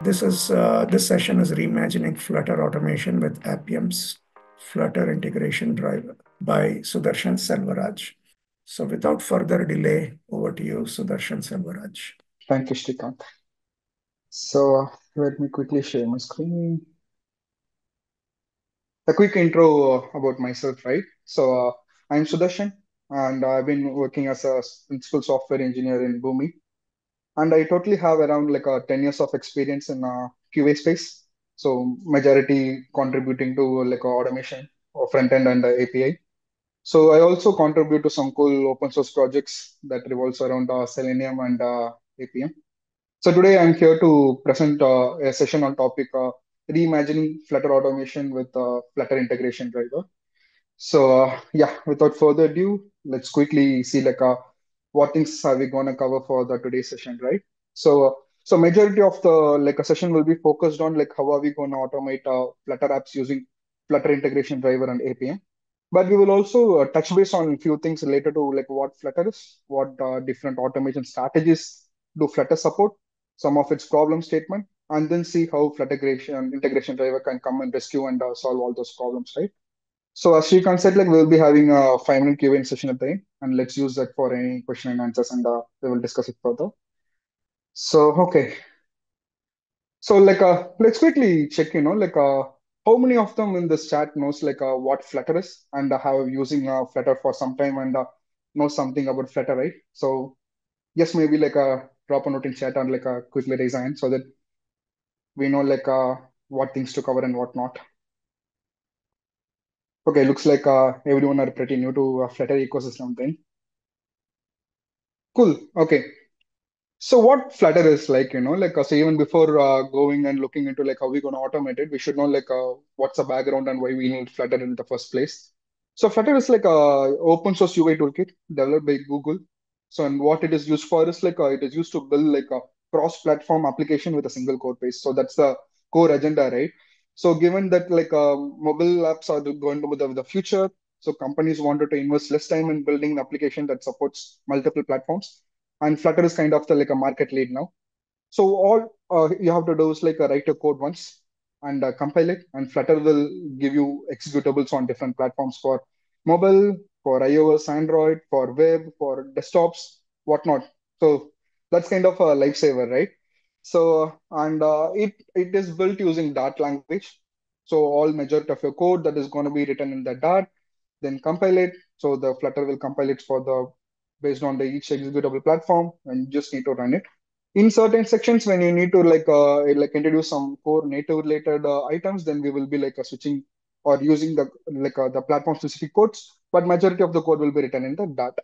This is uh, this session is reimagining Flutter automation with Appium's Flutter integration driver by Sudharsan Selvaraj. So without further delay, over to you, Sudharsan Selvaraj. Thank you, Shrikant. So uh, let me quickly share my screen. A quick intro uh, about myself, right? So uh, I'm Sudharsan, and I've been working as a principal software engineer in Boomi and I totally have around like a uh, 10 years of experience in uh, QA space. So majority contributing to like uh, automation or front end and API. So I also contribute to some cool open source projects that revolves around uh, Selenium and uh, Appium. So today I'm here to present uh, a session on topic reimagining Flutter automation with Flutter integration driver. So yeah, without further ado, let's quickly see like uh, what things are we going to cover for the today's session, right? So, so majority of the like a session will be focused on like how are we going to automate uh, Flutter apps using Flutter integration driver and Appium. But we will also uh, touch base on a few things related to like what Flutter is, what uh, different automation strategies do Flutter support, some of its problem statement, and then see how Flutter integration, integration driver can come and rescue and uh, solve all those problems, right? So as Srikanth said, like we'll be having a five minute Q&A session at the end, and let's use that for any question and answers, and uh, we will discuss it further. So okay, so like uh, let's quickly check, you know, like uh, how many of them in this chat knows like uh, what Flutter is and uh, have using uh, Flutter for some time and uh, know something about Flutter, right? So yes, maybe like a uh, drop a note in chat and like uh, quickly hand so that we know like uh, what things to cover and what not. Okay, looks like uh, everyone are pretty new to uh, Flutter ecosystem thing. Cool. Okay. So what Flutter is like, you know, like uh, so even before uh, going and looking into like how we're going to automate it, we should know like uh, what's the background and why we need Flutter in the first place. So Flutter is like a open source UI toolkit developed by Google. So and what it is used for is like uh, it is used to build like a cross-platform application with a single code base. So that's the core agenda, right? So given that like uh, mobile apps are going to be the, future, so companies wanted to invest less time in building an application that supports multiple platforms, and Flutter is kind of the like a market lead now. So all uh, you have to do is like uh, write a code once and uh, compile it, and Flutter will give you executables on different platforms for mobile, for iOS, Android, for web, for desktops, whatnot. So that's kind of a lifesaver, right? So, and uh, it, it is built using Dart language. So all majority of your code that is going to be written in the Dart, then compile it. So the Flutter will compile it for the, based on the each executable platform and you just need to run it. In certain sections, when you need to like, uh, like introduce some core native related uh, items, then we will be like uh, switching or using the, like uh, the platform specific codes, but majority of the code will be written in the Dart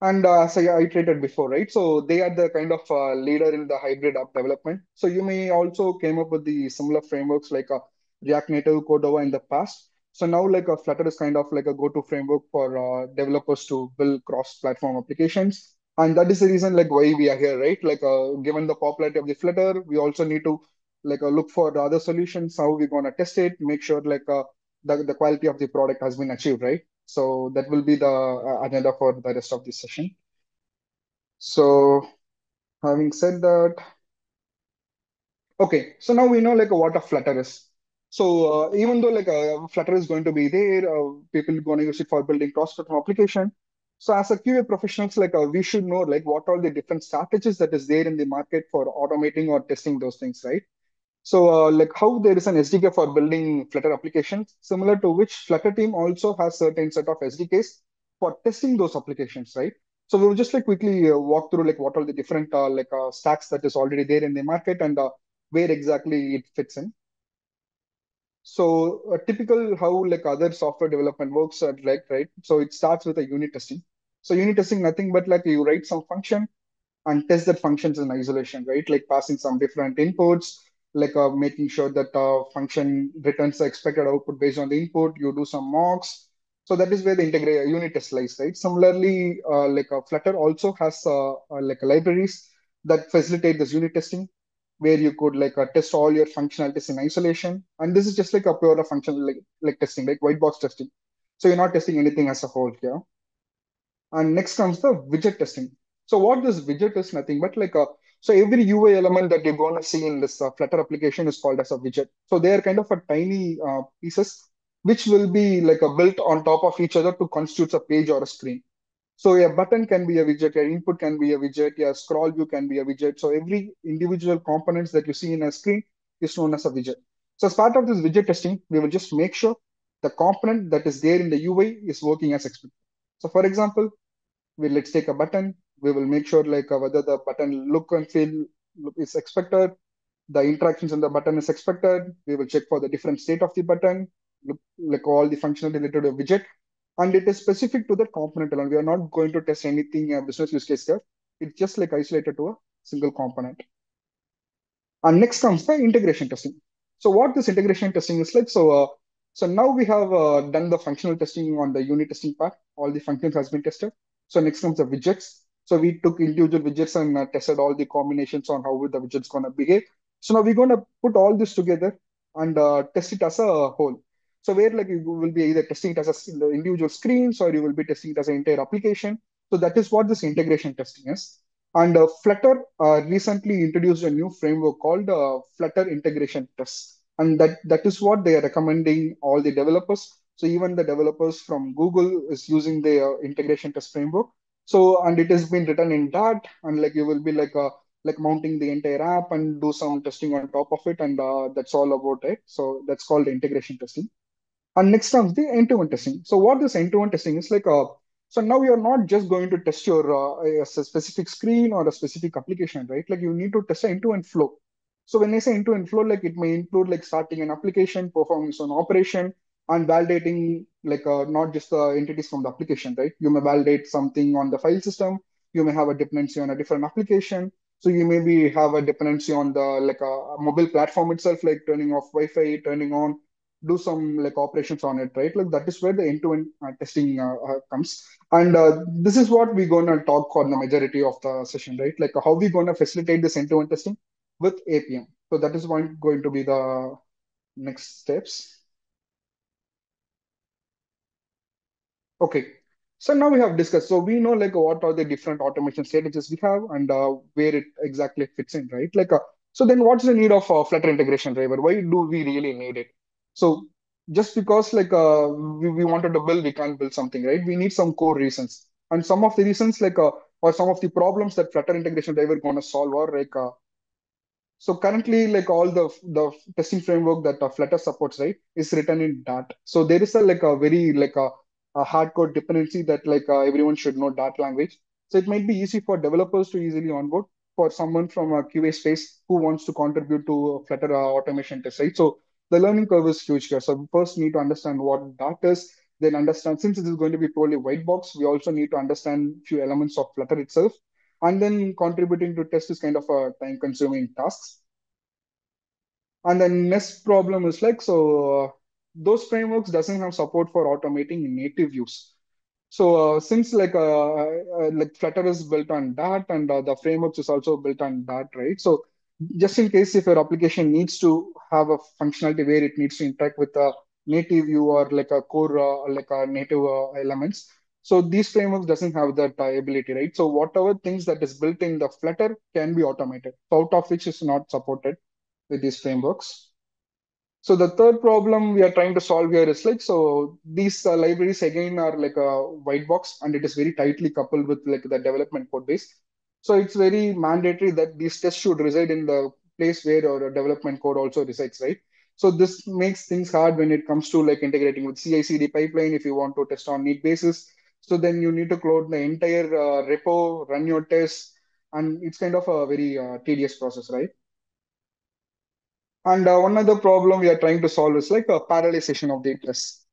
and uh, as I iterated before, right? So they are the kind of uh, leader in the hybrid app development. So you may also came up with the similar frameworks like uh, React Native, Cordova in the past. So now like a Flutter is kind of like a go-to framework for uh, developers to build cross-platform applications. And that is the reason like why we are here, right? Like uh, given the popularity of the Flutter, we also need to like uh, look for other solutions, how we're gonna test it, make sure like the, the quality of the product has been achieved, right? So that will be the uh, agenda for the rest of this session. So having said that, okay, so now we know like what a Flutter is. So uh, even though like uh, Flutter is going to be there, uh, people are going to use it for building cross-platform application. So as a QA professionals, like uh, we should know like what are the different strategies that is there in the market for automating or testing those things, right? So uh, like how there is an SDK for building Flutter applications, similar to which Flutter team also has certain set of SDKs for testing those applications, right? So we'll just like quickly uh, walk through like what are the different uh, like uh, stacks that is already there in the market and uh, where exactly it fits in. So a typical how like other software development works like right. So it starts with a unit testing. So unit testing nothing but like you write some function and test that functions in isolation, right? Like passing some different inputs, like uh, making sure that uh, function returns the expected output based on the input. You do some mocks. So that is where the integrate uh, unit test lies, right? Similarly, uh, like uh, Flutter also has uh, uh, like libraries that facilitate this unit testing, where you could like test all your functionalities in isolation. And this is just like a pure function like, like testing, like white box testing. So you're not testing anything as a whole here. And next comes the widget testing. So what this widget is nothing but like a So every UI element that you're going to see in this uh, Flutter application is called as a widget. So they are kind of a tiny uh, pieces which will be like a built on top of each other to constitute a page or a screen. So a button can be a widget, your input can be a widget, your scroll view can be a widget. So every individual components that you see in a screen is known as a widget. So as part of this widget testing, we will just make sure the component that is there in the UI is working as expected. So for example, we let's take a button. We will make sure like uh, whether the button look and feel is expected, the interactions on the button is expected. We will check for the different state of the button, look like all the functionality related to widget, and it is specific to the component alone. We are not going to test anything uh, business use case here. It's just like isolated to a single component. And next comes the integration testing. So what this integration testing is like, so uh, so now we have uh, done the functional testing on the unit testing part. All the functions has been tested. So next comes the widgets. So we took individual widgets and uh, tested all the combinations on how the widget's gonna behave. So now we're gonna put all this together and uh, test it as a whole. So where like you will be either testing it as a individual screens or you will be testing it as an entire application. So that is what this integration testing is. And uh, Flutter uh, recently introduced a new framework called uh, Flutter Integration Test. And that, that is what they are recommending all the developers. So even the developers from Google is using the integration test framework. So, and it has been written in Dart and like you will be like a, like mounting the entire app and do some testing on top of it. And uh, that's all about it. So that's called integration testing. And next comes the end-to-end testing. So what this end-to-end testing is like, uh, so now you're not just going to test your uh, a specific screen or a specific application, right? Like you need to test the end-to-end flow. So when I say end-to-end flow, like it may include like starting an application, performing some operation, and validating like uh, not just the entities from the application, right? You may validate something on the file system. You may have a dependency on a different application. So you maybe have a dependency on the like a, a mobile platform itself, like turning off Wi-Fi, turning on do some like operations on it, right? Like that is where the end-to-end uh, testing uh, uh, comes. And uh, this is what we're going to talk on the majority of the session, right? Like how we going to facilitate this end-to-end testing with Appium. So that is going to be the next steps. Okay, so now we have discussed. So we know like what are the different automation strategies we have and uh, where it exactly fits in, right? Like, uh, so then what's the need of uh, Flutter integration driver? Why do we really need it? So just because like uh, we, we wanted to build, we can't build something, right? We need some core reasons. And some of the reasons like uh, or some of the problems that Flutter integration driver gonna solve are like uh, so currently like all the the testing framework that uh, Flutter supports, right, is written in Dart. So there is a like a very like a, a hardcore dependency that like uh, everyone should know Dart language. So it might be easy for developers to easily onboard for someone from a QA space who wants to contribute to Flutter uh, automation test, right? So the learning curve is huge here. So we first need to understand what Dart is, then understand, since it is going to be purely white box, we also need to understand few elements of Flutter itself. And then contributing to test is kind of a time consuming task. And then next problem is like, so uh, those frameworks doesn't have support for automating native use. So uh, since like uh, uh, like Flutter is built on Dart and uh, the frameworks is also built on Dart, right? So just in case if your application needs to have a functionality where it needs to interact with a native view or like a core uh, like a native uh, elements so these frameworks doesn't have that uh, ability right so whatever things that is built in the flutter can be automated out of which is not supported with these frameworks so the third problem we are trying to solve here is like so these uh, libraries again are like a white box and it is very tightly coupled with like the development code base so it's very mandatory that these tests should reside in the place where our development code also resides, right? So this makes things hard when it comes to like integrating with CI/CD pipeline if you want to test on need basis. So then you need to clone the entire uh, repo, run your tests, and it's kind of a very uh, tedious process, right? And uh, one other problem we are trying to solve is like a parallelization of the tests.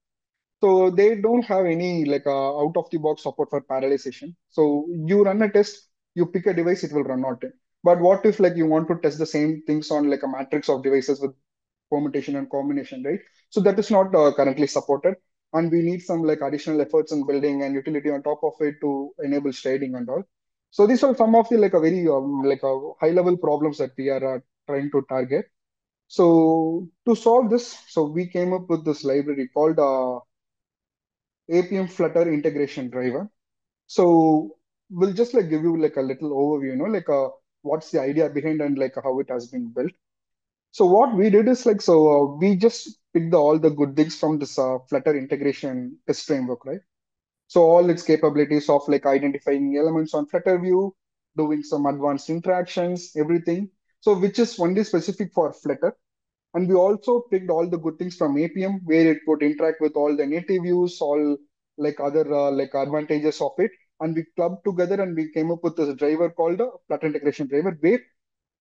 So they don't have any like uh, out of the box support for parallelization. So you run a test, you pick a device, it will run out. But what if like you want to test the same things on like a matrix of devices with permutation and combination, right? So that is not uh, currently supported. And we need some like additional efforts in building and utility on top of it to enable sharding and all. So these are some of the like a very um, like a high level problems that we are uh, trying to target. So to solve this, so we came up with this library called uh, Appium Flutter Integration Driver. So we'll just like give you like a little overview, you know, like uh, what's the idea behind and like how it has been built. So what we did is like so uh, we just picked the, all the good things from this uh, Flutter integration test framework, right? So all its capabilities of like identifying elements on Flutter view, doing some advanced interactions, everything. So which is only specific for Flutter. And we also picked all the good things from Appium where it could interact with all the native views, all like other uh, like advantages of it. And we clubbed together and we came up with this driver called a Flutter integration driver, where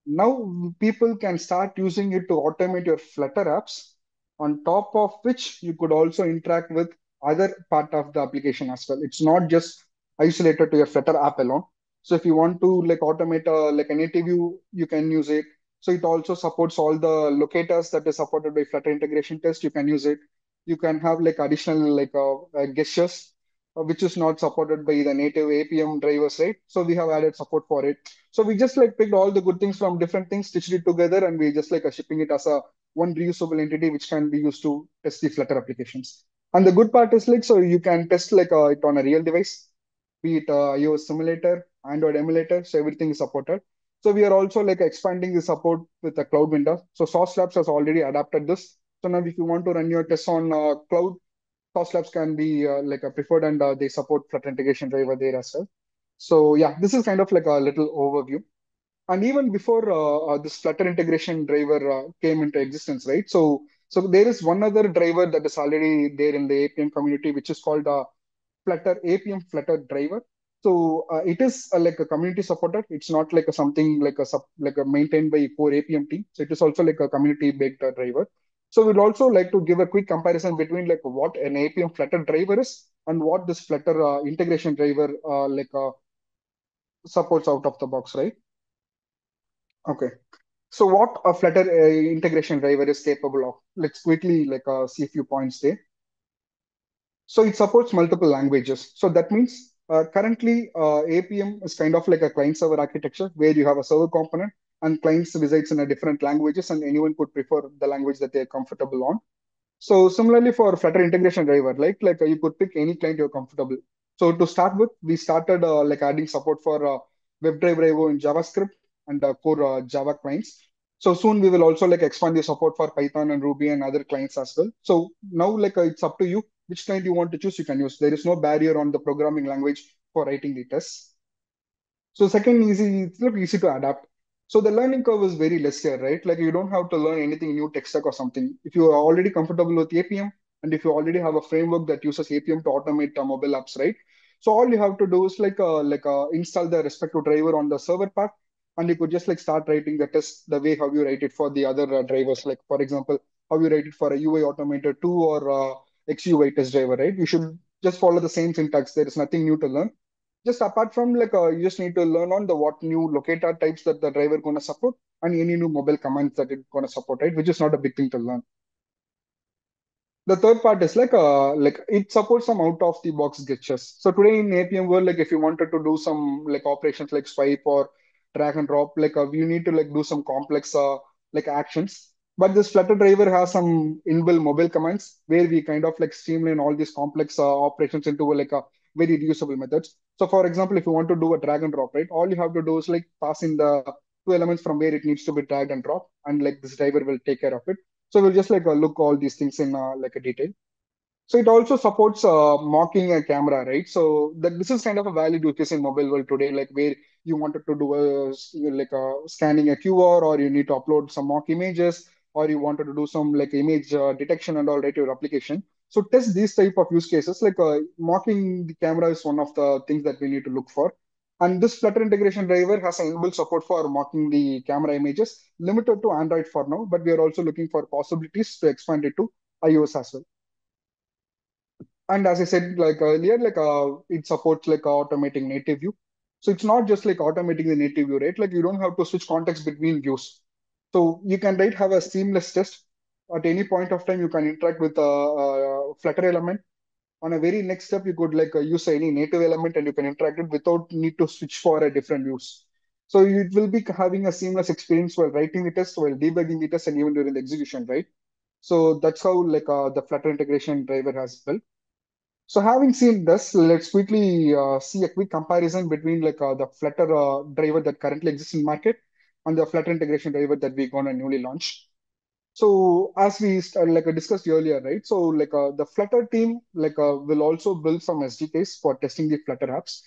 now people can start using it to automate your Flutter apps, on top of which you could also interact with other part of the application as well. It's not just isolated to your Flutter app alone. So if you want to like automate a, like a native view, you can use it. So it also supports all the locators that is supported by Flutter integration test. You can use it. You can have like additional like uh, uh, gestures uh, which is not supported by the native Appium drivers, right? So we have added support for it. So we just like picked all the good things from different things, stitched it together, and we just like are shipping it as a one reusable entity which can be used to test the Flutter applications. And the good part is like so you can test like uh, it on a real device, be it uh, iOS simulator, Android emulator, so everything is supported. So we are also like expanding the support with the cloud vendor. So Sauce Labs has already adapted this. So now if you want to run your tests on uh, cloud, Sauce Labs can be uh, like a preferred and uh, they support Flutter integration driver there as well. So yeah, this is kind of like a little overview. And even before uh, uh this Flutter integration driver uh, came into existence, right? So so there is one other driver that is already there in the Appium community, which is called uh, Flutter Appium Flutter driver. So uh, it is uh, like a community supported. It's not like a something like a sub, like a maintained by core Appium team. So it is also like a community baked uh, driver. So we'd also like to give a quick comparison between like what an Appium Flutter driver is and what this Flutter uh, integration driver uh, like uh, supports out of the box, right? Okay. So what a Flutter integration driver is capable of? Let's quickly like see a few points there. So it supports multiple languages. So that means uh, currently uh, Appium is kind of like a client server architecture where you have a server component and clients resides in a different languages and anyone could prefer the language that they're comfortable on. So similarly for Flutter integration driver, like, like uh, you could pick any client you're comfortable. So to start with, we started uh, like adding support for uh, WebDriver in JavaScript and uh, core Java clients. So soon we will also like expand the support for Python and Ruby and other clients as well. So now like it's up to you which kind you want to choose. You can use. There is no barrier on the programming language for writing the tests. So second, easy, it's not easy to adapt. So the learning curve is very less here, right? Like you don't have to learn anything new tech stack or something. If you are already comfortable with Appium, and if you already have a framework that uses Appium to automate uh, mobile apps, right? So all you have to do is like uh, like uh, install the respective driver on the server part, and you could just like start writing the test the way how you write it for the other uh, drivers. Like for example, how you write it for a UI Automator 2 or uh, XUI test driver, right? You should just follow the same syntax. There is nothing new to learn just apart from like uh, you just need to learn on the what new locator types that the driver gonna support and any new mobile commands that it's gonna support, right? Which is not a big thing to learn. The third part is like uh like it supports some out of the box gestures. So today in Appium world, like if you wanted to do some like operations like swipe or drag and drop, like uh, you need to like do some complex uh like actions. But this Flutter driver has some inbuilt mobile commands where we kind of like streamline all these complex uh, operations into like a very reusable methods. So for example, if you want to do a drag and drop, right, all you have to do is like pass in the two elements from where it needs to be dragged and dropped, and like this driver will take care of it. So we'll just like uh, look all these things in uh, like a detail. So it also supports uh, mocking a camera, right? So that this is kind of a valid use case in mobile world today, like where you wanted to do a like a scanning a QR, or you need to upload some mock images, or you wanted to do some like image uh, detection and all right your application. So test these type of use cases, like uh, mocking the camera is one of the things that we need to look for. And this Flutter integration driver has inbuilt support for mocking the camera images, limited to Android for now, but we are also looking for possibilities to expand it to iOS as well. And as I said like earlier, like uh, it supports like automating native view. So it's not just like automating the native view, right? Like you don't have to switch context between views. So you can right have a seamless test. At any point of time you can interact with a, a flutter element. On a very next step you could like uh, use any native element and you can interact it without need to switch for a different use. So it will be having a seamless experience while writing the test while debugging the test and even during the execution right? So that's how like uh, the flutter integration driver has built. So having seen this, let's quickly uh, see a quick comparison between like uh, the Flutter uh, driver that currently exists in market and the Flutter integration driver that we're gonna newly launch. So as we st- like I discussed earlier, right? So like uh, the Flutter team like uh, will also build some SDKs for testing the Flutter apps.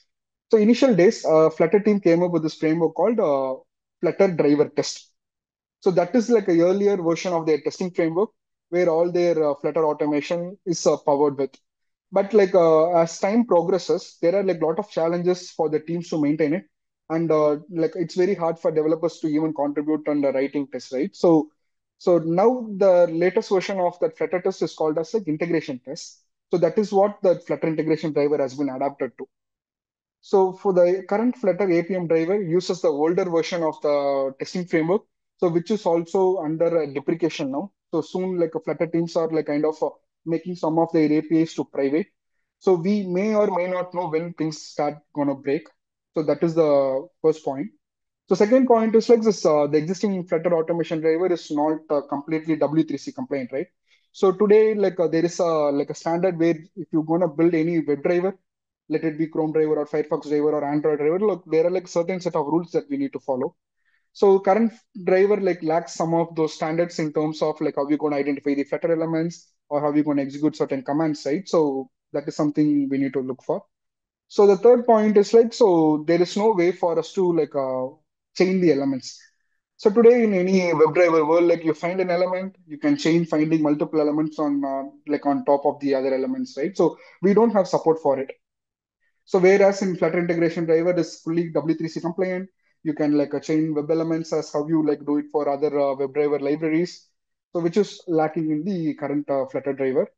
So initial days, uh, Flutter team came up with this framework called uh, Flutter Driver Test. So that is like a earlier version of their testing framework where all their uh, Flutter automation is uh, powered with. But like uh, as time progresses, there are like a lot of challenges for the teams to maintain it, and uh, like it's very hard for developers to even contribute on the writing test, right? So, so now the latest version of that Flutter test is called as like integration test. So that is what the Flutter integration driver has been adapted to. So for the current Flutter Appium driver uses the older version of the testing framework, so which is also under deprecation now. So soon, like Flutter teams are like kind of uh, making some of their APIs to private. So we may or may not know when things start gonna break. So that is the first point. So second point is like this: uh, the existing Flutter automation driver is not uh, completely W3C compliant, right? So today, like uh, there is a like a standard where if you're gonna build any web driver, let it be Chrome driver or Firefox driver or Android driver, look, there are like certain set of rules that we need to follow. So current driver like lacks some of those standards in terms of like how we going to identify the Flutter elements or how we going to execute certain commands, right? So that is something we need to look for. So the third point is like, so there is no way for us to like uh, chain the elements. So today in any WebDriver world, like you find an element, you can chain finding multiple elements on uh, like on top of the other elements, right? So we don't have support for it. So whereas in Flutter integration driver is fully W3C compliant, you can like uh, chain web elements as how you like do it for other uh, WebDriver libraries. So which is lacking in the current uh, Flutter driver.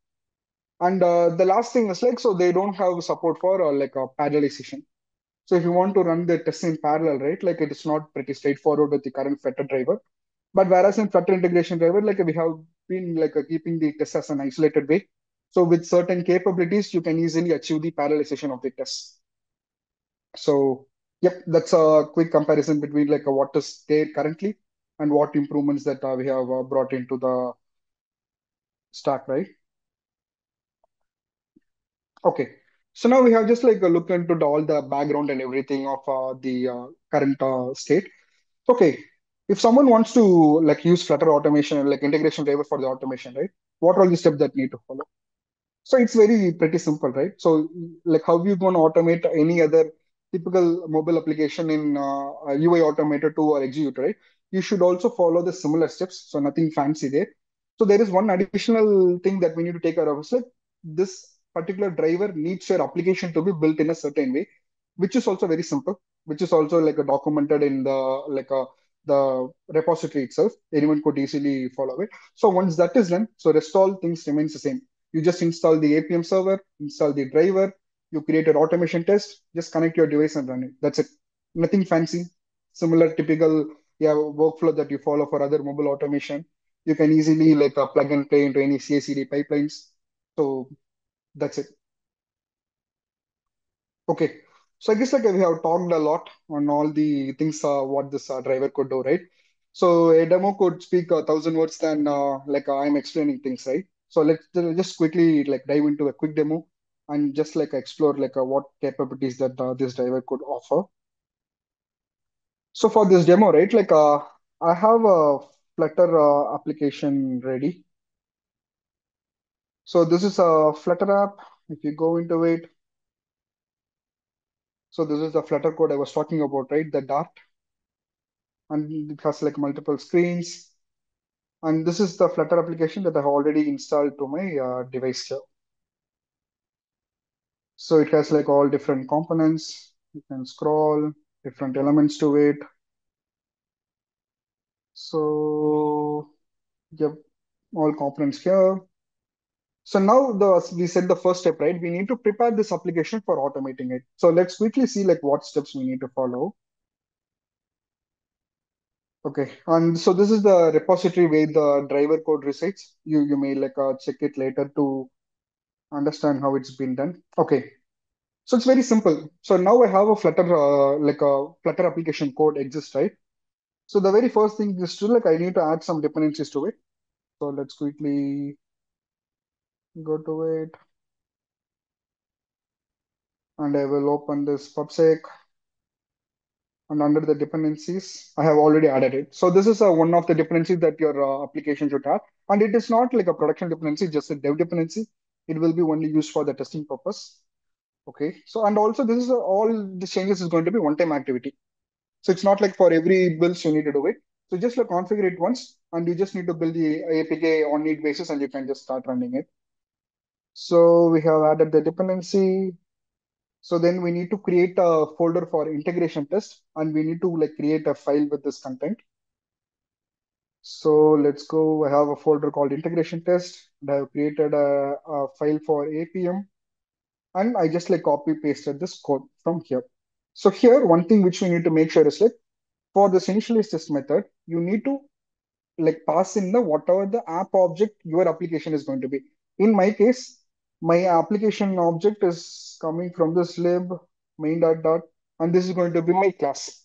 And uh, the last thing is like, so they don't have support for uh, like a parallelization. So if you want to run the test in parallel, right, like it is not pretty straightforward with the current Flutter driver. But whereas in Flutter integration driver, like we have been like uh, keeping the test as an isolated way. So with certain capabilities, you can easily achieve the parallelization of the test. So yep, that's a quick comparison between like uh, what is there currently and what improvements that uh, we have brought into the stack, right? Okay. So now we have just like a look into all the background and everything of uh, the uh, current uh, state. Okay. If someone wants to like use Flutter automation like integration driver for the automation, right? What are all the steps that need to follow? So it's very pretty simple, right? So like how you going to automate any other typical mobile application in uh, UI Automator 2 or XCUITest, right? You should also follow the similar steps. So nothing fancy there. So there is one additional thing that we need to take care of. Like this particular driver needs your application to be built in a certain way, which is also very simple, which is also like a documented in the like a the repository itself. Anyone could easily follow it. So once that is done, so rest all things remains the same. You just install the Appium server, install the driver, you create an automation test, just connect your device and run it. That's it. Nothing fancy. Similar typical yeah, workflow that you follow for other mobile automation. You can easily like uh, plug and play into any CI/CD pipelines. So that's it. Okay. So I guess like we have talked a lot on all the things uh, what this uh, driver could do, right? So a demo could speak a thousand words than uh, like uh, I'm explaining things, right? So let's uh, just quickly like dive into a quick demo and just like explore like uh, what capabilities that this driver could offer. So for this demo, right, like I have a Flutter application ready. So this is a Flutter app. If you go into it, so this is the Flutter code I was talking about, right? The Dart, and it has like multiple screens. And this is the Flutter application that I have already installed to my uh, device here. So it has like all different components. You can scroll different elements to it. So yep, all components here. So now the we said the first step, right? We need to prepare this application for automating it. So let's quickly see like what steps we need to follow. Okay, and so this is the repository where the driver code resides. You you may like uh, check it later to understand how it's been done. Okay, so it's very simple. So now I have a Flutter uh, like a Flutter application code exists, right? So the very first thing is to like I need to add some dependencies to it. So let's quickly go to it. and I will open this pubspec and under the dependencies, I have already added it. So this is a, one of the dependencies that your uh, application should have. And it is not like a production dependency, just a dev dependency. It will be only used for the testing purpose. Okay. So, and also this is a, all the changes is going to be one-time activity. So it's not like for every builds you need to do it. So just like configure it once and you just need to build the APK on need basis and you can just start running it. So we have added the dependency. So then we need to create a folder for integration test and we need to like create a file with this content. So let's go. I have a folder called integration test and I have created a, a file for Appium and I just like copy pasted this code from here. So here, one thing which we need to make sure is like for this initialize test method, you need to like pass in the whatever the app object your application is going to be. In my case, my application object is coming from this lib main dot dart, and this is going to be my class.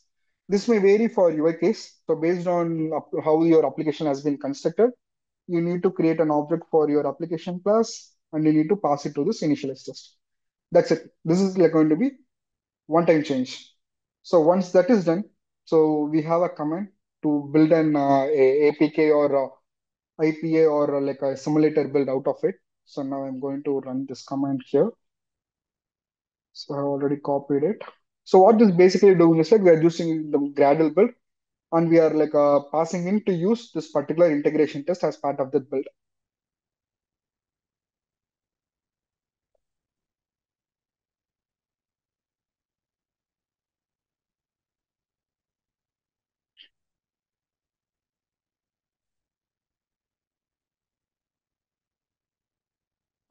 This may vary for your case. So based on how your application has been constructed, you need to create an object for your application class and you need to pass it to this initialize test. That's it. This is like going to be one-time change. So once that is done, so we have a command to build an uh, APK or a IPA or like a simulator build out of it. So now I'm going to run this command here. So I already copied it. So what this basically doing is like we are using the Gradle build and we are like uh, passing in to use this particular integration test as part of that build.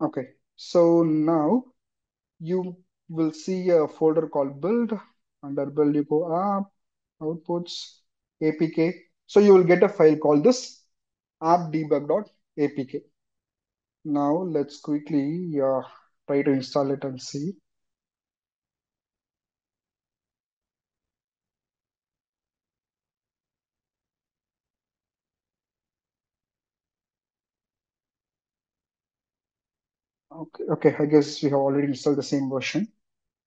Okay, so now you will see a folder called build. Under build, you go app, outputs, APK. So you will get a file called this appdebug.apk. Now let's quickly uh, try to install it and see. Okay, okay, I guess we have already installed the same version.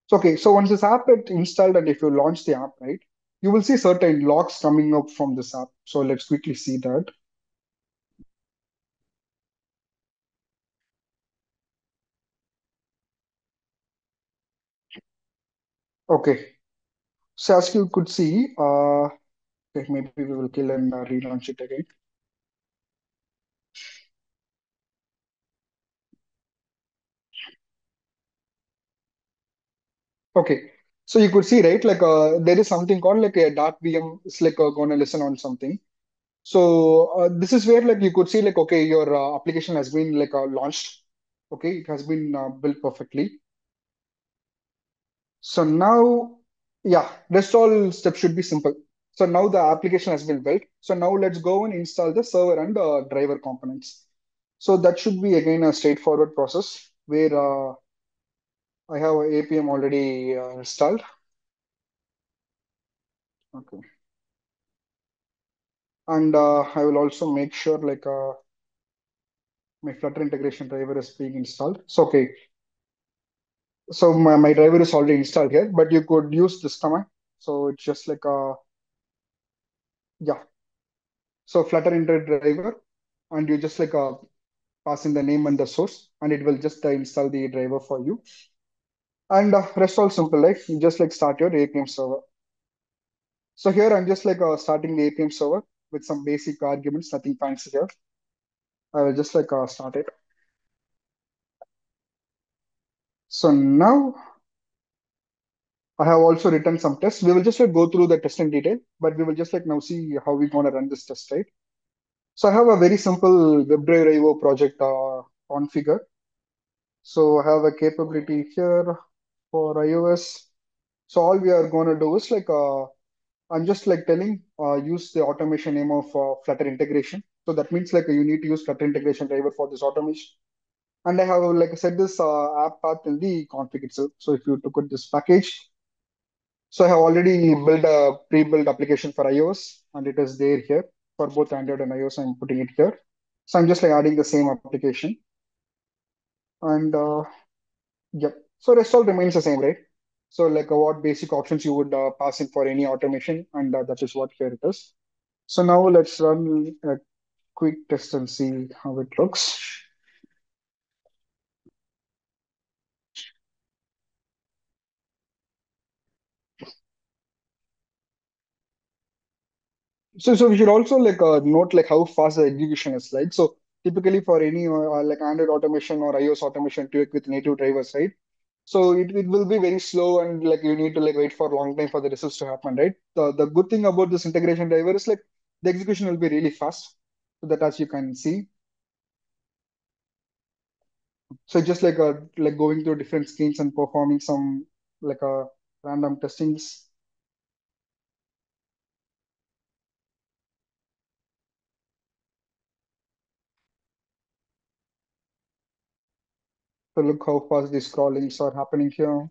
So, okay, so once this app is installed and if you launch the app, right, you will see certain logs coming up from this app. So let's quickly see that. Okay, so as you could see, uh, okay, maybe we will kill and uh, relaunch it again. Okay, so you could see, right, like uh, there is something called like a Dart VM. It's like uh, going to listen on something. So uh, this is where like you could see like okay, your uh, application has been like uh, launched. Okay, it has been uh, built perfectly. So now, yeah, rest all steps should be simple. So now the application has been built. So now let's go and install the server and uh, driver components. So that should be again a straightforward process where I have Appium already uh, installed. Okay. And uh, I will also make sure like uh, my Flutter integration driver is being installed. So, okay. So my, my driver is already installed here, but you could use this command. So it's just like a, yeah. So Flutter inter driver, and you just like a pass in the name and the source, and it will just uh, install the driver for you. And uh, rest all simple, like you just like start your Appium server. So here I'm just like uh, starting the Appium server with some basic arguments, nothing fancy here. I will just like uh, start it. So now I have also written some tests. We will just like go through the test in detail, but we will just like now see how we're going to run this test, right? So I have a very simple WebDriver IO project uh, configure. So I have a capability here for iOS. So all we are going to do is like, uh, I'm just like telling, uh, use the automation name of uh, Flutter integration. So that means like you need to use Flutter integration driver for this automation. And I have like I said this uh, app path in the config itself. So if you look at this package, so I have already built a pre-built application for iOS and it is there here for both Android and iOS. I'm putting it here. So I'm just like adding the same application. And uh, yep. So rest all remains the same, right? So like uh, what basic options you would uh, pass in for any automation, and uh, that is what here it is. So now let's run a quick test and see how it looks. So, so we should also like uh, note like how fast the execution is like. So typically for any uh, like Android automation or iOS automation to work with native drivers, right? So it, it will be very slow and like you need to like wait for a long time for the results to happen, right? The the good thing about this integration driver is like the execution will be really fast. So that as you can see. So just like uh, like going through different screens and performing some like a uh, random testings. Look how fast the scrollings are happening here.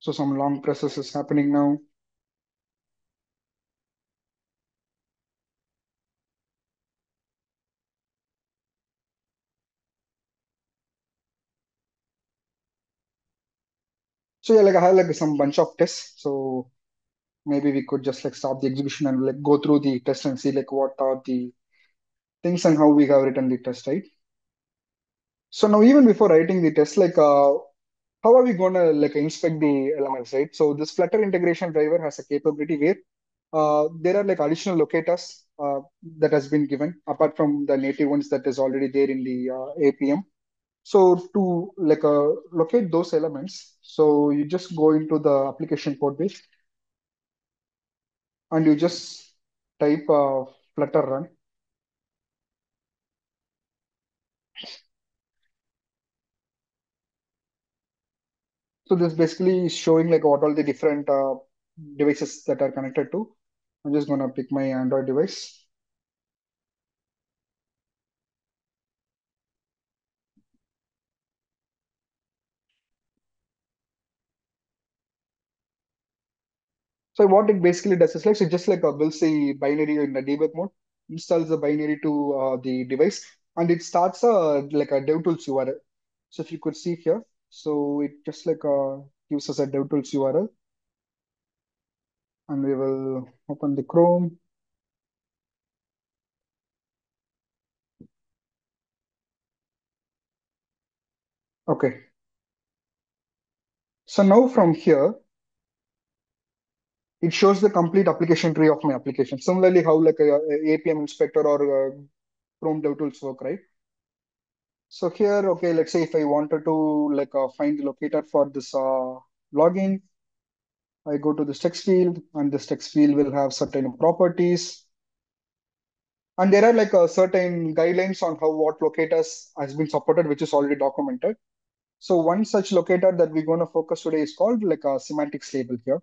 So some long process is happening now. So yeah, like I have like some bunch of tests. So maybe we could just like stop the exhibition and like go through the test and see like what are the things and how we have written the test, right? So now even before writing the test, like uh, how are we gonna like inspect the elements, right? So this Flutter integration driver has a capability where uh, there are like additional locators uh, that has been given apart from the native ones that is already there in the uh, Appium. So to like uh, locate those elements, so you just go into the application code base and you just type uh, flutter run. So this basically is showing like what all the different uh, devices that are connected to. I'm just gonna pick my Android device. So what it basically does is like, so just like a builds the binary in the debug mode, installs the binary to uh, the device, and it starts a like a DevTools URL. So if you could see here, so it just like uh, gives us a DevTools URL, and we will open the Chrome. Okay. So now from here, it shows the complete application tree of my application. Similarly, how like a, a Appium inspector or a Chrome DevTools work, right? So here, okay, let's say if I wanted to like uh, find the locator for this uh, login, I go to this text field and this text field will have certain properties. And there are like a uh, certain guidelines on how what locators has been supported, which is already documented. So one such locator that we're going to focus today is called like a semantics label here.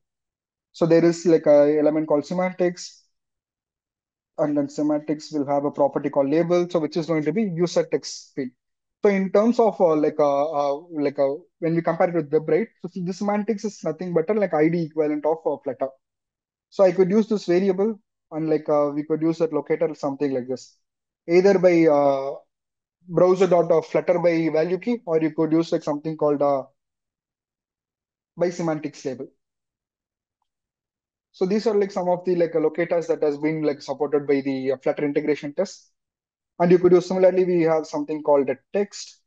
So there is like a element called semantics, and then semantics will have a property called label, so which is going to be user text field. So in terms of uh, like a uh, uh, like a uh, when we compare it with web, right? So the semantics is nothing but like ID equivalent of uh, Flutter. So I could use this variable and like uh, we could use that locator something like this, either by uh, browser dot of Flutter by value key, or you could use like something called uh, by semantics label. So these are like some of the like locators that has been like supported by the Flutter integration test. And you could do similarly, we have something called a text.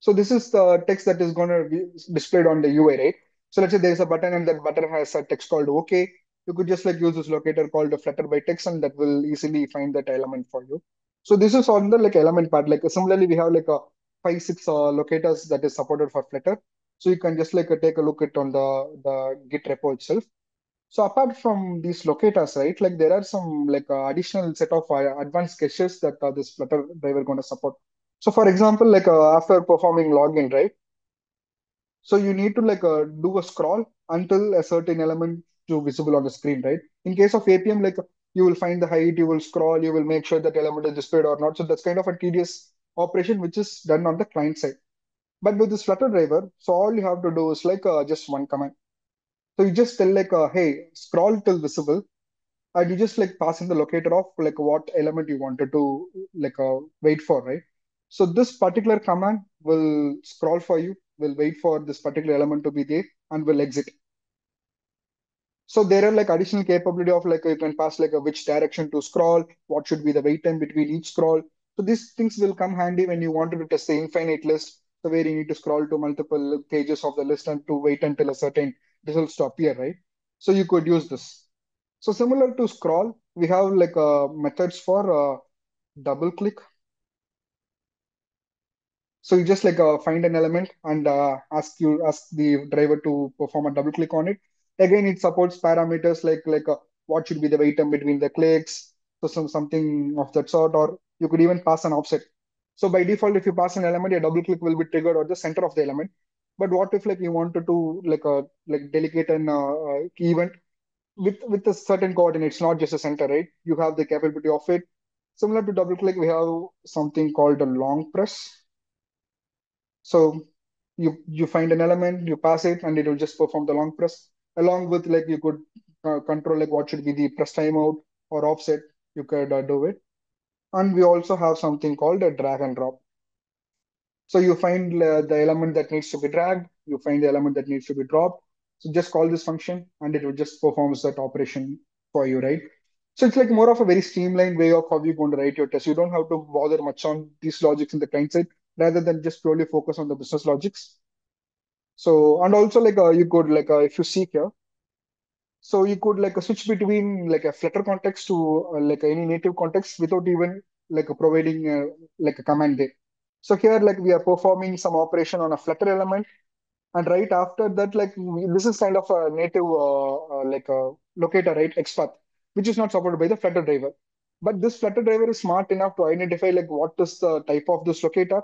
So this is the text that is going to be displayed on the UI, right? So let's say there's a button and that button has a text called OK. You could just like use this locator called the Flutter by text and that will easily find that element for you. So this is on the like element part. Like similarly, we have like a five, six uh, locators that is supported for Flutter. So you can just like take a look at on the, the Git repo itself. So apart from these locators, right, like there are some like uh, additional set of uh, advanced caches that uh, this Flutter driver going to support. So for example, like uh, after performing login, right? So you need to like uh, do a scroll until a certain element to visible on the screen, right? In case of Appium, like you will find the height, you will scroll, you will make sure that element is displayed or not. So that's kind of a tedious operation which is done on the client side. But with this Flutter driver, so all you have to do is like uh, just one command. So you just tell like, uh, hey, scroll till visible, and you just like pass in the locator of like what element you wanted to like uh, wait for, right? So this particular command will scroll for you, will wait for this particular element to be there, and will exit. So there are like additional capability of like you can pass like a which direction to scroll, what should be the wait time between each scroll. So these things will come handy when you wanted to test the infinite list, where you need to scroll to multiple pages of the list and to wait until a certain results to appear, right? So you could use this. So similar to scroll, we have like uh, methods for uh, double click. So you just like uh, find an element and uh, ask you ask the driver to perform a double click on it. Again, it supports parameters like like uh, what should be the wait time between the clicks, so some something of that sort, or you could even pass an offset. So by default, if you pass an element, a double click will be triggered at the center of the element. But what if like you wanted to like a like delegate an uh, uh, key event with with a certain coordinates, not just a center, right? You have the capability of it. Similar to double click, we have something called a long press. So you you find an element, you pass it, and it will just perform the long press. Along with like you could uh, control like what should be the press timeout or offset. You could uh, do it. And we also have something called a drag and drop. So you find uh, the element that needs to be dragged, you find the element that needs to be dropped. So just call this function and it will just performs that operation for you, right? So it's like more of a very streamlined way of how you're going to write your test. You don't have to bother much on these logics in the client side rather than just purely focus on the business logics. So, and also like uh, you could like, uh, if you see here, so you could like switch between like a Flutter context to uh, like any native context without even like providing uh, like a command there. So here like we are performing some operation on a Flutter element and right after that like this is kind of a native uh, uh, like a locator right XPath which is not supported by the Flutter driver. But this Flutter driver is smart enough to identify like what is the type of this locator.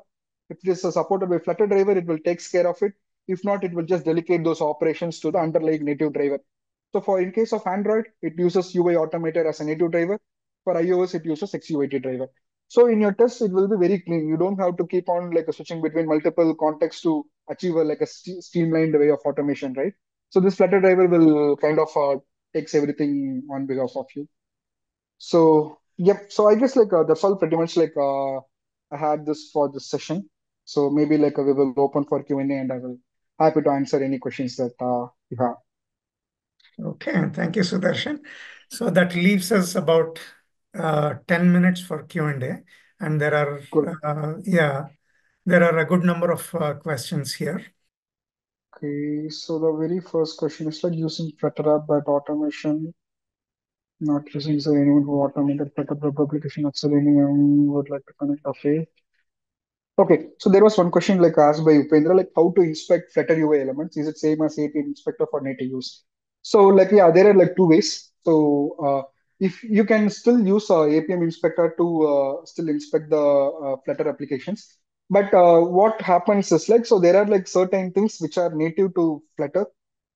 If it is supported by Flutter driver, it will take care of it. If not, it will just delegate those operations to the underlying native driver. So for in case of Android, it uses UI Automator as a native driver. For iOS, it uses XCUITest driver. So in your test, it will be very clean. You don't have to keep on like switching between multiple contexts to achieve a, like a st streamlined way of automation, right? So this Flutter driver will kind of uh, takes everything on behalf of you. So yep. So I guess like uh, that's all pretty much like uh, I had this for this session. So maybe like uh, we will open for Q and A, and I will happy to answer any questions that uh, you have. Okay, thank you, Sudarshan. So that leaves us about uh, 10 minutes for Q&A. And there are, uh, yeah, there are a good number of uh, questions here. Okay, so the very first question is like using Flutter app but automation, not using so anyone who automated Flutter publication of Selenium would like to connect a. Okay, so there was one question like asked by Upendra, like how to inspect Flutter UI elements. Is it same as Appium inspector for native use? So like, yeah, there are like two ways. So uh, if you can still use uh, Appium inspector to uh, still inspect the uh, Flutter applications. But uh, what happens is like, so there are like certain things which are native to Flutter.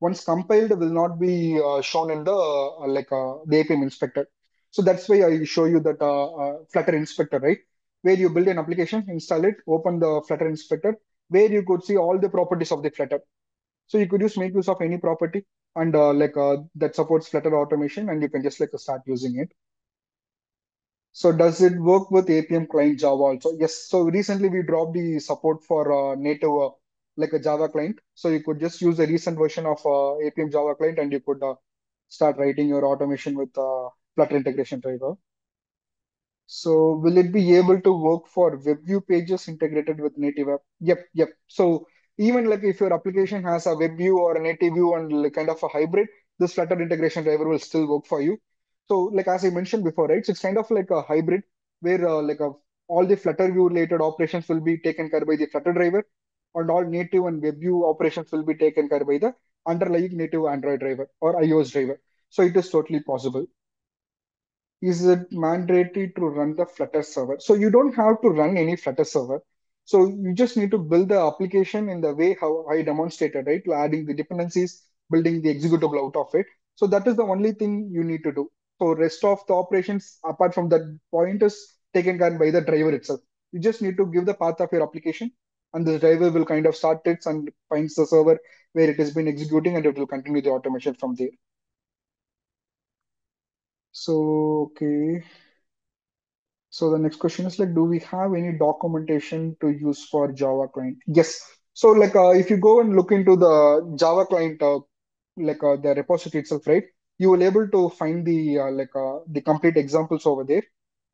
Once compiled, will not be shown in the like the Appium inspector. So that's why I show you that Flutter inspector, right? Where you build an application, install it, open the Flutter inspector, where you could see all the properties of the Flutter. So you could just make use of any property and uh, like uh, that supports Flutter automation, and you can just like start using it. So does it work with Appium client Java also? Yes. So recently we dropped the support for uh, native uh, like a Java client. So you could just use the recent version of uh, Appium Java client, and you could uh, start writing your automation with uh, Flutter integration driver. So will it be able to work for web view pages integrated with native app? Yep, yep. So even like if your application has a web view or a native view and kind of a hybrid, this Flutter integration driver will still work for you. So like as I mentioned before, right? So it's kind of like a hybrid where uh, like a, all the Flutter view related operations will be taken care by the Flutter driver and all native and web view operations will be taken care by the underlying native Android driver or iOS driver. So it is totally possible is it mandatory to run the Flutter server? So you don't have to run any Flutter server. So you just need to build the application in the way how I demonstrated, right? Adding the dependencies, building the executable out of it. So that is the only thing you need to do. So rest of the operations, apart from that point, is taken care by the driver itself. You just need to give the path of your application, and the driver will kind of start it and finds the server where it has been executing, and it will continue the automation from there. So, okay. So the next question is like, do we have any documentation to use for Java client? Yes. So like, uh, if you go and look into the Java client, uh, like uh, the repository itself, right? You will able to find the uh, like uh, the complete examples over there,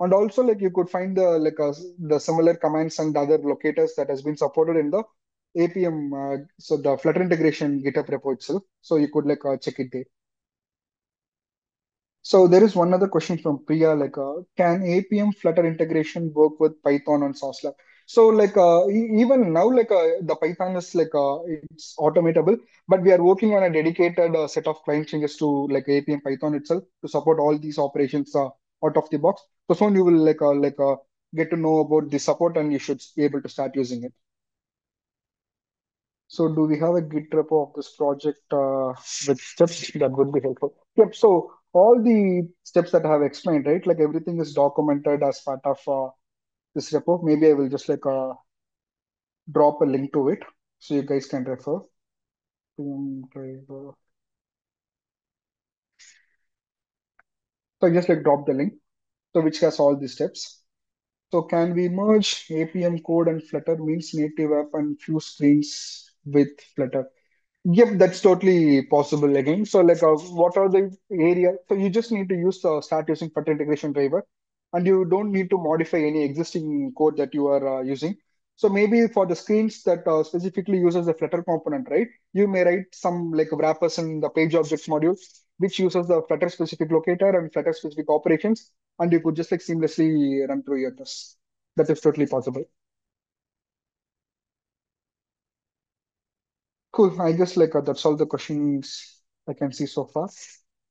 and also like you could find the like uh, the similar commands and other locators that has been supported in the Appium. So the Flutter integration GitHub repo itself. So you could like check it there. So there is one other question from Priya, like, uh, can Appium Flutter integration work with Python on Sauce Lab? So like uh, even now, like uh, the Python is like uh, it's automatable, but we are working on a dedicated uh, set of client changes to like Appium Python itself to support all these operations uh, out of the box. So soon you will like like get to know about the support and you should be able to start using it. So do we have a Git repo of this project uh, with steps that would be helpful? Yep. So all the steps that I have explained, right? Like everything is documented as part of uh, this repo. Maybe I will just like uh, drop a link to it so you guys can refer. So I just like drop the link, so which has all the steps. So can we merge Appium code and Flutter means native app and few screens with Flutter? Yep, that's totally possible again. So like uh, what are the area? So you just need to use the start using Flutter integration driver and you don't need to modify any existing code that you are uh, using. So maybe for the screens that uh, specifically uses the Flutter component, right? You may write some like wrappers in the page objects module, which uses the Flutter specific locator and Flutter specific operations, and you could just like seamlessly run through your tests. That is totally possible. Cool. I guess like uh, that's all the questions I can see so far.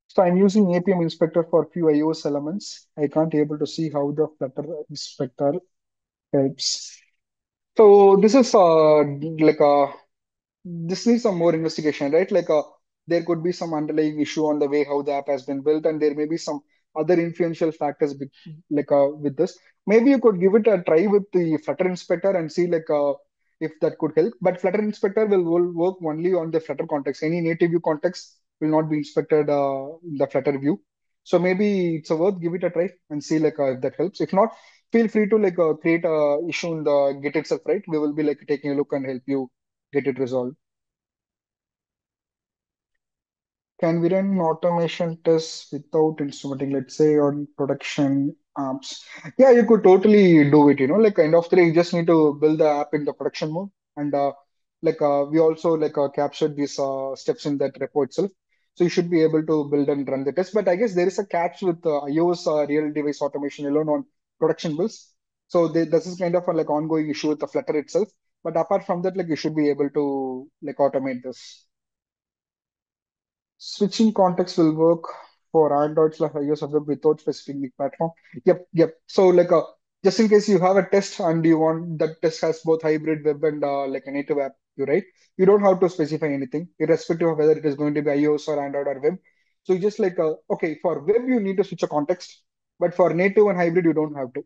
So I'm using Appium inspector for few iOS elements. I can't able to see how the Flutter inspector helps. So this is uh like a this needs some more investigation, right? Like uh, there could be some underlying issue on the way how the app has been built, and there may be some other influential factors like uh, with this. Maybe you could give it a try with the Flutter Inspector and see like uh, if that could help. But Flutter Inspector will, will work only on the Flutter context. Any native view context will not be inspected uh, in the Flutter view. So maybe it's a worth give it a try and see like uh, if that helps. If not, feel free to like uh, create a issue in the Git itself, right? We will be like taking a look and help you get it resolved. Can we run automation tests without instrumenting, let's say on production apps? Yeah, you could totally do it, you know, like kind of three, you just need to build the app in the production mode. And uh, like uh, we also like uh, captured these uh, steps in that repo itself. So you should be able to build and run the test. But I guess there is a catch with uh, iOS uh, real device automation alone on production builds. So they, this is kind of a like ongoing issue with the Flutter itself. But apart from that, like you should be able to like automate this. Switching context will work for Android slash iOS web without specifying platform. Yep, yep. So like uh, just in case you have a test and you want that test has both hybrid web and uh, like a native app, you right? You don't have to specify anything, irrespective of whether it is going to be iOS or Android or web. So you just like uh, okay, for web you need to switch a context, but for native and hybrid you don't have to.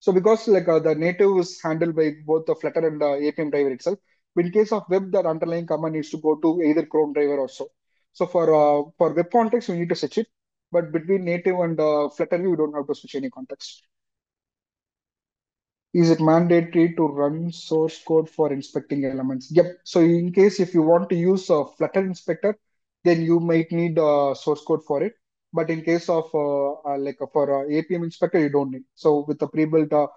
So because like uh, the native is handled by both the Flutter and the Appium driver itself, but in case of web, that underlying command needs to go to either Chrome driver or so. So for uh, for web context, we need to switch it, but between native and uh, Flutter, you don't have to switch any context. Is it mandatory to run source code for inspecting elements? Yep. So in case if you want to use a Flutter inspector, then you might need a source code for it. But in case of uh, uh, like uh, for uh, Appium inspector, you don't need. So with the pre-built uh,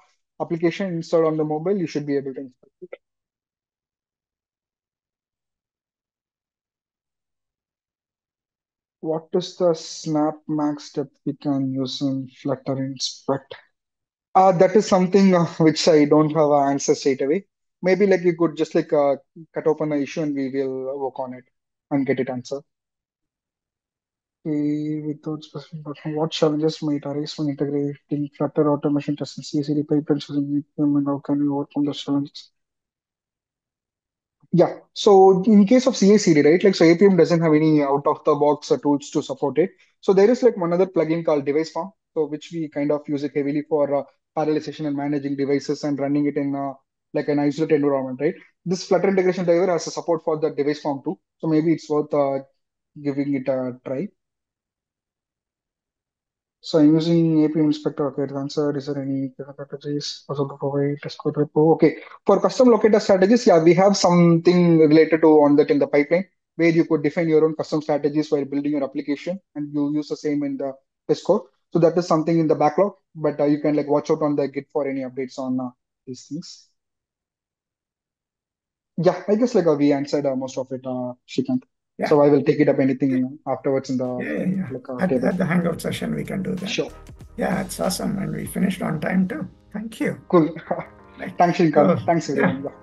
application installed on the mobile, you should be able to inspect it. What is the snap max step we can use in Flutter inspect? Uh, that is something uh, which I don't have an answer straight away. Maybe like you could just like uh, cut open an issue and we will work on it and get it answered. without specific what challenges might arise when integrating Flutter automation testing CI/CD pipelines using how can we overcome those challenges? Yeah. So in case of CI/CD, right? Like so, Appium doesn't have any out-of-the-box tools to support it. So there is like one other plugin called Device Farm, so which we kind of use it heavily for uh, parallelization and managing devices and running it in uh, like an isolated environment, right? This Flutter integration driver has a support for the Device Farm too, so maybe it's worth uh, giving it a try. So I'm using Appium inspector. Okay, answer is there any strategies also to provide code repo? Okay, for custom locator strategies, yeah, we have something related to on that in the pipeline where you could define your own custom strategies while building your application and you use the same in the code. So that is something in the backlog, but uh, you can like watch out on the Git for any updates on uh, these things. Yeah, I guess like uh, we answered uh, most of it, uh, Shrikant. Yeah. So I will take it up anything afterwards in the Yeah, yeah, uh, At, at the hangout session, we can do that. Sure, Yeah, it's awesome. And we finished on time too. Thank you. cool. Thanks, Shrikant. Oh, Thanks everyone.